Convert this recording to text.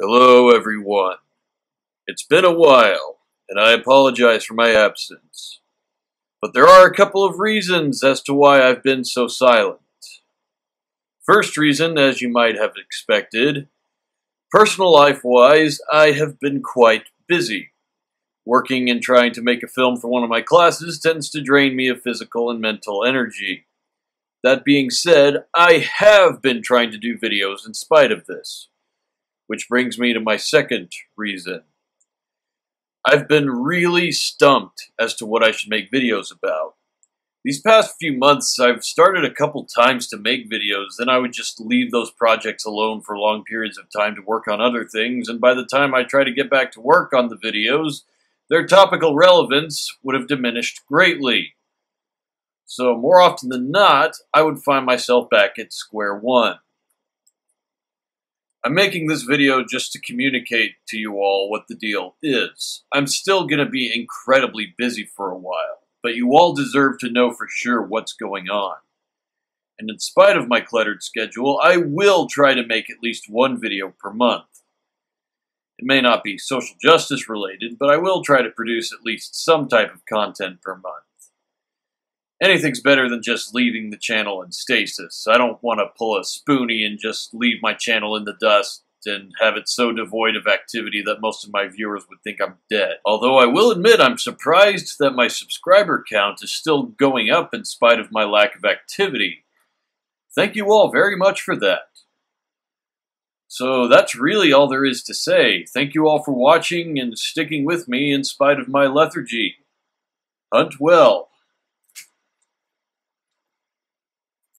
Hello, everyone. It's been a while, and I apologize for my absence. But there are a couple of reasons as to why I've been so silent. First reason, as you might have expected, personal life wise, I have been quite busy. Working and trying to make a film for one of my classes tends to drain me of physical and mental energy. That being said, I have been trying to do videos in spite of this. Which brings me to my second reason. I've been really stumped as to what I should make videos about. These past few months, I've started a couple times to make videos, then I would just leave those projects alone for long periods of time to work on other things, and by the time I try to get back to work on the videos, their topical relevance would have diminished greatly. So, more often than not, I would find myself back at square one. I'm making this video just to communicate to you all what the deal is. I'm still going to be incredibly busy for a while, but you all deserve to know for sure what's going on. And in spite of my cluttered schedule, I will try to make at least one video per month. It may not be social justice related, but I will try to produce at least some type of content per month. Anything's better than just leaving the channel in stasis. I don't want to pull a Spoony and just leave my channel in the dust and have it so devoid of activity that most of my viewers would think I'm dead. Although I will admit I'm surprised that my subscriber count is still going up in spite of my lack of activity. Thank you all very much for that. So that's really all there is to say. Thank you all for watching and sticking with me in spite of my lethargy. Hunt well.